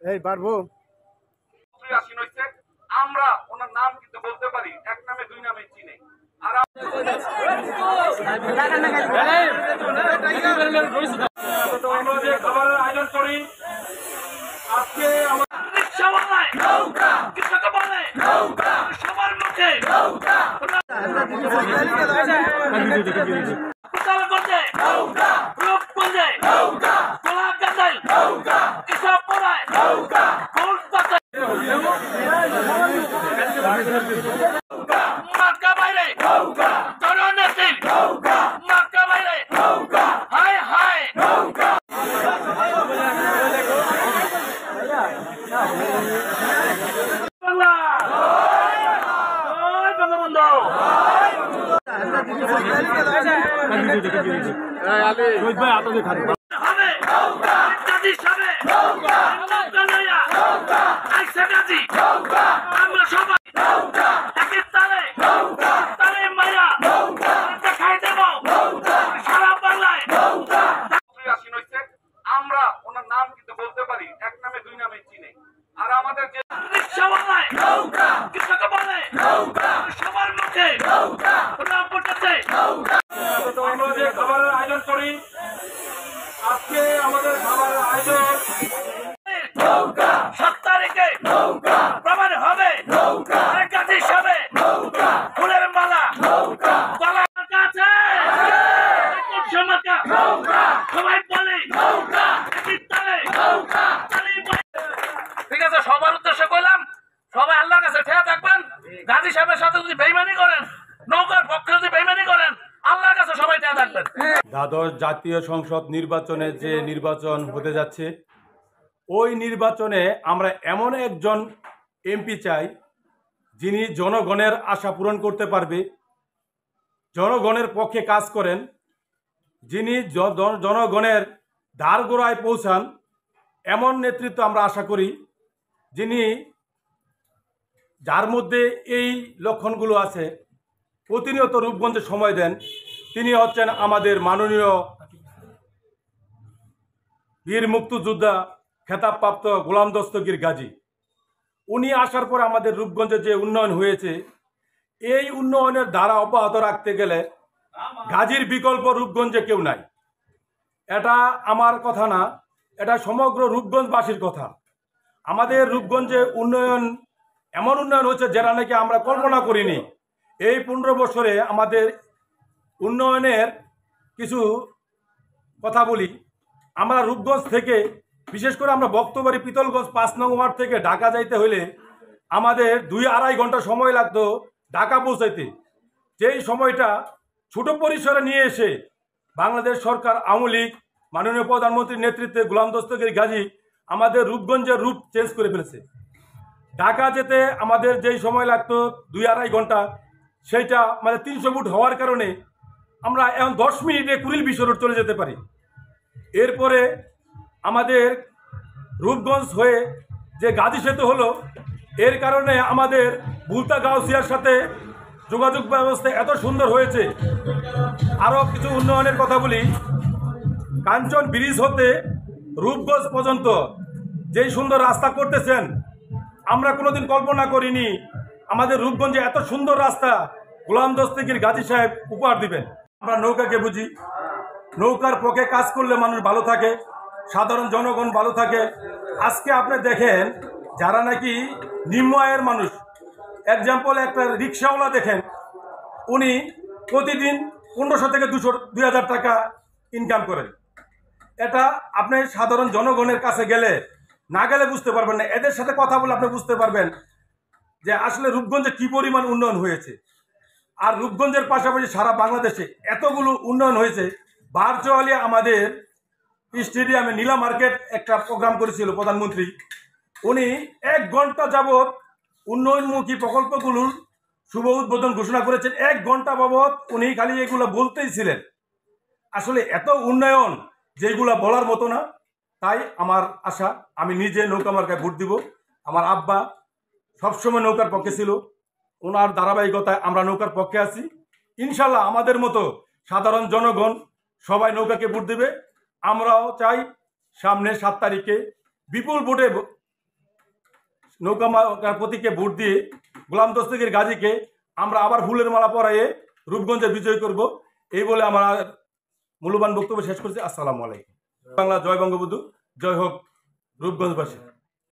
এই পারব আসীন হয়েছে আমরা ওনার নাম কিন্তু বলতে পারি এক নামে দুই নামে চিনি আর আমরা যে খাবারের আয়োজন করি আজকে আমার রিক্সাওয়ালায় কৃষক বলে সবার মুখে সারা বাংলায় আসীন হয়েছে আমরা ওনার নাম কিন্তু বলতে পারি এক নামে দুই নামে চিনি আর আমাদের যে রিক্সাওয়ালায় কৃষক বলে সবার মুখে নাম পড়তেছে আমরা যে খাবারের আয়োজন করি আজকে আমাদের খাবারের আয়োজন সাত তারিখে প্রমাণ হবে গাছ হিসাবে ফুলের মালা গলা কাছে সবাই বলে ঠিক আছে সবার উদ্দেশ্য কইলাম সবাই আল্লাহর কাছে ঠেয়া থাকবেন গাজী সাহেবের সাথে যদি বেইমানি করেন নৌকার পক্ষে যদি বেইমানি করেন আল্লাহর কাছে সবাই ঠেয়া থাকবেন দ্বাদশ জাতীয় সংসদ নির্বাচনে যে নির্বাচন হতে যাচ্ছে, ওই নির্বাচনে আমরা এমন একজন এমপি চাই, যিনি জনগণের আশা পূরণ করতে পারবে, জনগণের পক্ষে কাজ করেন, যিনি জনগণের দ্বার গোড়ায় পৌঁছান, এমন নেতৃত্ব আমরা আশা করি, যিনি যার মধ্যে এই লক্ষণগুলো আছে, প্রতিনিয়ত রূপগঞ্জে সময় দেন তিনি হচ্ছেন আমাদের মাননীয় বীর মুক্তিযোদ্ধা খেতাবপ্রাপ্ত গোলাম দস্তগীর গাজী। উনি আসার পর আমাদের রূপগঞ্জে যে উন্নয়ন হয়েছে, এই উন্নয়নের ধারা অব্যাহত রাখতে গেলে গাজীর বিকল্প রূপগঞ্জে কেউ নাই। এটা আমার কথা না, এটা সমগ্র রূপগঞ্জবাসীর কথা। আমাদের রূপগঞ্জে উন্নয়ন, এমন উন্নয়ন হচ্ছে যেটা নাকি আমরা কল্পনা করিনি। এই পনেরো বছরে আমাদের উন্নয়নের কিছু কথা বলি। আমরা রূপগঞ্জ থেকে, বিশেষ করে আমরা বক্তবাড়ি পিতলগঞ্জ পাঁচ নং ওয়ার্ড থেকে ঢাকা যাইতে হলে আমাদের দুই আড়াই ঘণ্টা সময় লাগতো ঢাকা পৌঁছাইতে। যেই সময়টা ছোট পরিসরে নিয়ে এসে বাংলাদেশ সরকার, আওয়ামী লীগ, মাননীয় প্রধানমন্ত্রীর নেতৃত্বে গোলাম দস্তগীর গাজী আমাদের রূপগঞ্জের রূপ চেঞ্জ করে ফেলেছে। ঢাকা যেতে আমাদের যেই সময় লাগতো দুই আড়াই ঘণ্টা, সেইটা মানে তিনশো ফুট হওয়ার কারণে আমরা এখন দশ মিনিটে কুড়িল বিশ্ব রোড চলে যেতে পারি। এরপরে আমাদের রূপগঞ্জ হয়ে যে গাজী সেতু হলো, এর কারণে আমাদের বুলতা গাউসিয়ার সাথে যোগাযোগ ব্যবস্থা এত সুন্দর হয়েছে। আরও কিছু উন্নয়নের কথা বলি। কাঞ্চন ব্রিজ হতে রূপগঞ্জ পর্যন্ত যেই সুন্দর রাস্তা করতেছেন, আমরা কোনোদিন কল্পনা করিনি আমাদের রূপগঞ্জে এত সুন্দর রাস্তা গোলাম দস্তগীর গাজী সাহেব উপহার দিবেন। আমরা নৌকাকে বুঝি। নৌকার পক্ষে কাজ করলে মানুষ ভালো থাকে, সাধারণ জনগণ ভালো থাকে। আজকে আপনি দেখেন, যারা নাকি নিম্ন আয়ের মানুষ এক্সাম্পল একটা রিক্সাওয়ালা দেখেন, উনি প্রতিদিন পনেরোশো থেকে দুশো, দুই হাজার টাকা ইনকাম করেন। এটা আপনি সাধারণ জনগণের কাছে গেলে, না গেলে বুঝতে পারবেন না। এদের সাথে কথা বলে আপনি বুঝতে পারবেন যে আসলে রূপগঞ্জে কি পরিমাণ উন্নয়ন হয়েছে। আর রূপগঞ্জের পাশাপাশি সারা বাংলাদেশে এতগুলো উন্নয়ন হয়েছে। ভার্চুয়ালি আমাদের স্টেডিয়ামে নীলা মার্কেট একটা প্রোগ্রাম করেছিল প্রধানমন্ত্রী। উনি এক ঘণ্টা যাবৎ উন্নয়নমুখী প্রকল্পগুলোর শুভ উদ্বোধন ঘোষণা করেছেন। এক ঘণ্টা বাবদ উনি খালি এগুলো বলতেই ছিলেন। আসলে এত উন্নয়ন যেগুলো বলার মতো না, তাই আমার আশা, আমি নিজে নৌকা মার্কায় ভোট দিব। আমার আব্বা সবসময় নৌকার পক্ষে ছিল। ওনার ধারাবাহিকতায় আমরা নৌকার পক্ষে আছি। ইনশাল্লাহ আমাদের মতো সাধারণ জনগণ সবাই নৌকাকে ভোট দেবে। আমরাও চাই সামনের সাত তারিখে বিপুল ভোটে নৌকা প্রতীকে ভোট দিয়ে গোলাম দস্তগীর গাজীকে আমরা আবার ফুলের মালা পরাইয়ে রূপগঞ্জে বিজয় করব। এই বলে আমরা মূল্যবান বক্তব্য শেষ করছি। আসসালামু আলাইকুম। বাংলা জয় বঙ্গবন্ধু। জয় হোক রূপগঞ্জবাসী।